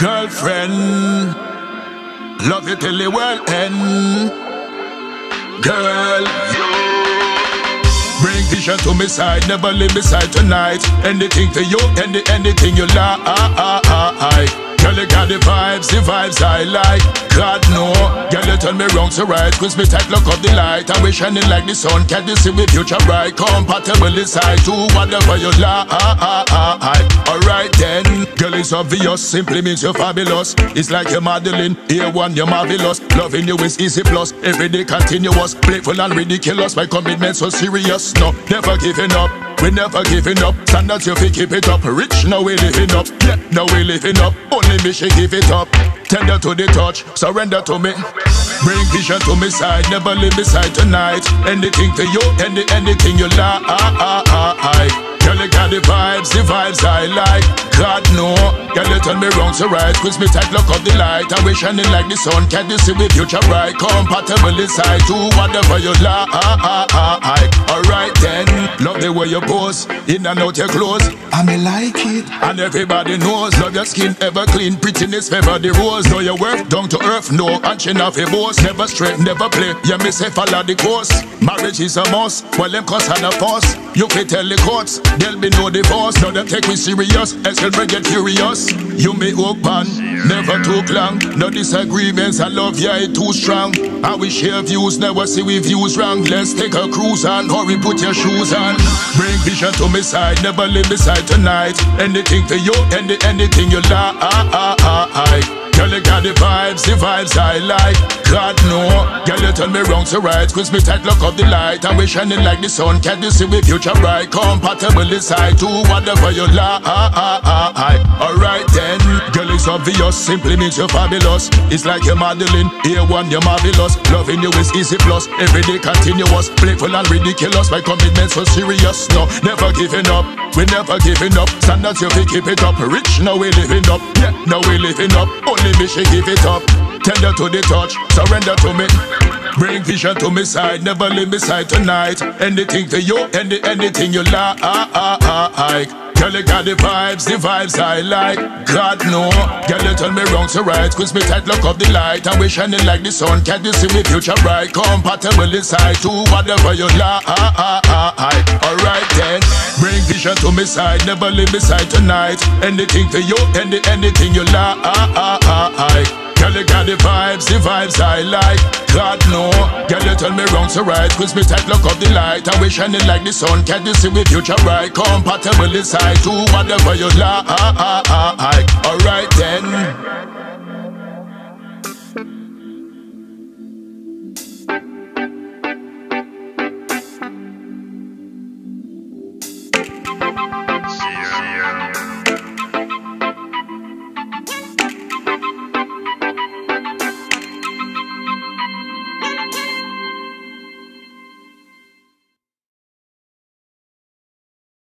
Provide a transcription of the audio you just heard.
Girlfriend, love you till the world end. Girl, Bring vision to me side, never leave me side tonight. Anything for you, any anything you like. Girl, you got the vibes, the vibes I like. God no, girl, you turn me wrong so right. Cause me tight look up the light. And we shining like the sun. Can't you see we future bright? Compatible inside to whatever you like. Alright then, girl, it's obvious. Simply means you're fabulous. It's like you're modeling. Here one, you're marvelous. Loving you is easy plus. Every day continuous. Playful and ridiculous. My commitment so serious. No, never giving up. We never giving up. Standards you fi keep it up. Rich now we living up. Yeah, now we living up. Only me she give it up. Tender to the touch, surrender to me. Bring vision to me side, never leave me side tonight. Anything for you, any anything you like. Girl, you got the vibes, the vibes I like. God you turn me wrong so right. Cause me tight look up the light. I we shining like the sun. Can't you see we future bright? Compatible inside to whatever you like. Alright then, love the way you pose. In and out your clothes. I me like it. And everybody knows. Love your skin ever clean. Prettiness favor the rose. Know your work down to earth. No action of a boss. Never straight, never play. Yeah, me say follow the course. Marriage is a must. Well, them cause and a force. You can tell the courts. There'll be no divorce, now them take me serious, else they'll get furious. You me open, never took long. No disagreements, I love ya, it too strong. I we share views, never see we views wrong. Let's take a cruise and hurry, put your shoes on. Bring vision to me side, never leave me side tonight. Anything for you, any anything you like. Girl, you got the vibes, the vibes I like. God no, girl, you turn me wrong so right. Cause me tight look up the light and we shining like the sun. Can't you see we future bright? Compatible inside to whatever you like. Alright then, girl, it's obvious. Simply means you're fabulous. It's like you're modeling. Here one, you're marvelous. Loving you is easy plus. Every day continuous. Playful and ridiculous. My commitment so serious. No, never giving up. We never giving up. Standards you fi keep it up. Rich now we living up. Yeah, now we living up. Only me she give it up. Tender to the touch, surrender to me. Bring vision to me side, never leave me side tonight. Anything for you, any anything you like. Girl, you got the vibes, the vibes I like. God no, girl, you turn me wrong so right. Cause me tight look up the light and we shining like the sun. Can't you see me future bright? Compatible inside to whatever you like. Alright then, bring vision to me side, never leave me side tonight. Anything for you, any anything you like. The vibes, the vibes I like. God no, girl, you turn me wrong so right. Cause me tight look up the light and we shining like the sun. Can't you see we future bright? Compatible inside to whatever you like. Alright then.